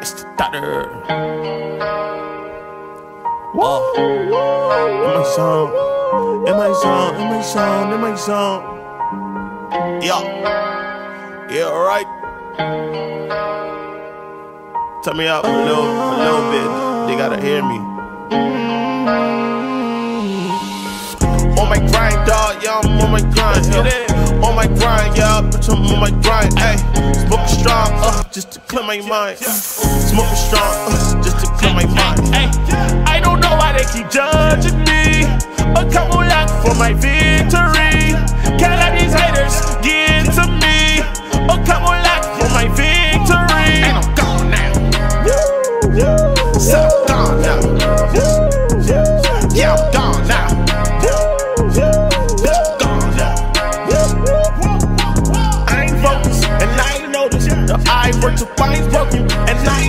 It's the doctor. Whoa. In my song, in my song, in my song, in my song. Yeah. Yeah, alright. Turn me up a little, a little bit. They gotta hear me. On my grind, dog, yeah, I'm on my grind. Yeah. On my grind, yeah, bitch, I'm on my grind. Ayy, strong, uh, just to clear my mind. Smoking strong, uh, just to clear my mind. Ay, I don't know why they keep judging me. A couple laps for my victory.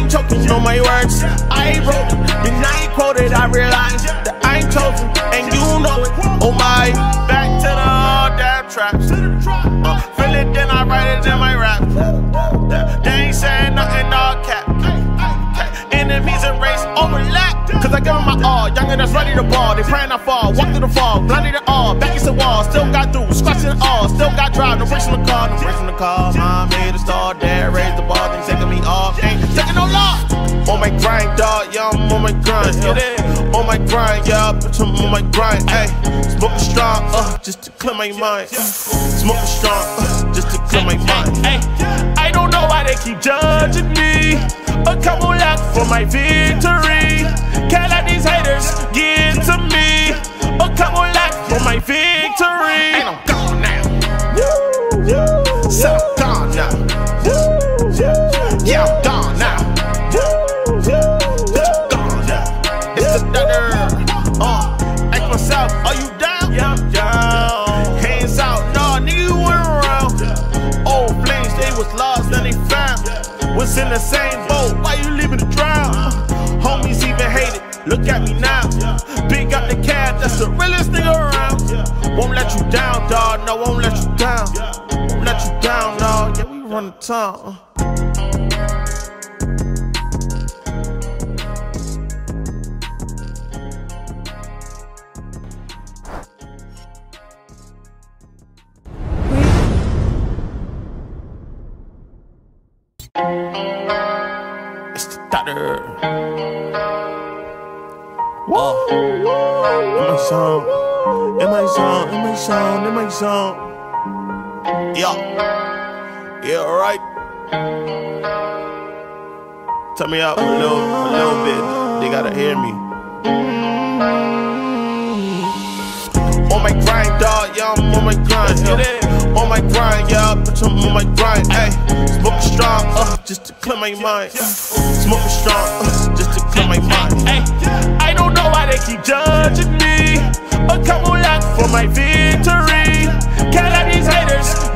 Ain't choking. Know my words, I wrote I ain't quoted. I realize that I ain't chosen, and you know it. Oh my, back to the all damn traps. Uh, feel it, then I write it in my rap. They ain't saying nothing, all cap. Enemies and race overlap. Cause I give them my all. Youngin' that's ready to ball. They praying I fall. Walk through the fog. Blinded it all. Back against the wall. Still got through. Scratching it all. Still got drive. No in the car. No in the car. Mom made a star. Dad raised the bar. Grind, dog. Yeah, I'm on my grind. Yeah. On my grind, yeah. Bitch, I'm on my grind. Ayy. Smoking strong. Uh, just to clear my mind. Smoking strong. Uh, just to clear my mind. Ay, I don't know why they keep judging me. A couple laps for my victory. Can't let these haters get to me. A couple laps for my victory. In the same boat, why you leaving to drown? Homies even hate it, look at me now. Big up the cab, that's the realest nigga around. Won't let you down, dawg, no, won't let you down. Won't let you down, dawg, yeah, we run the town. It's the doctor. Whoa. Oh. In my song, in my song, in my song, in my song. Yeah. Yeah, alright. Turn me up a little, a little bit. They gotta hear me. On my grind, dog, yeah, I'm on my grind. Yeah. On my grind, yeah, bitch, I'm on my grind. Ayy, smoking strong, uh, just to clear my mind. Smoking strong, uh, just to clear my mind. Ay, I don't know why they keep judging me. A couple laps for my victory. Can't let these haters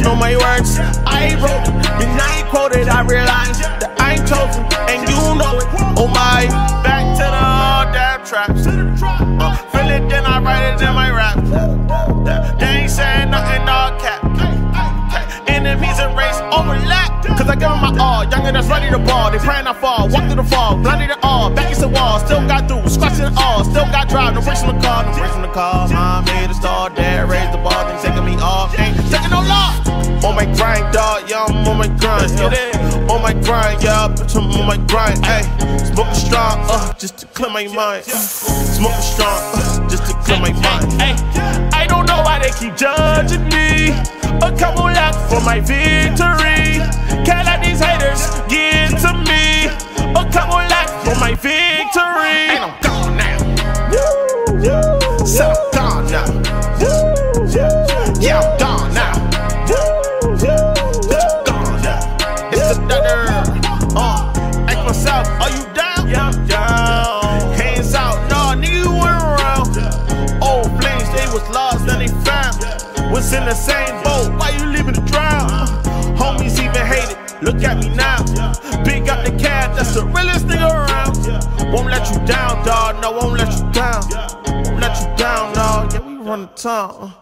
Know my words, I ain't wrote it. Then I ain't quoted. I realize that I ain't chosen, and you know it. Oh my, back to the all damn traps. Uh, feel it, then I write it in my rap. They ain't saying nothing, all cap. Enemies and race overlap. Cause I give my all. Youngin' that's ready to ball. They praying I fall. Walk through the fog. Blinded it all. Back against the wall. Still got through. Scratching it all. Still got drive. No brakes in the car. No brakes in the car. Mom made a star. Dad raised the bar. Then taking me off. Ain't. On my grind, dog. Yeah, I'm on my grind. Yeah. On my grind, yeah. Bitch, I'm on my grind. Ayy. Smoking strong. Uh, just to clear my mind. Uh, smoking strong. Uh, just to clear my mind. I don't know why they keep judging me. A couple laps for my victory. Can't let these haters get to me. A couple laps for my victory. And I'm gone now. I'm gone now. Homies in the same boat, why you leaving to drown? Homies even hate it, look at me now. Big up the cab, that's the realest nigga around. Won't let you down, dawg, no, won't let you down. Won't let you down, dawg, yeah, we run the town.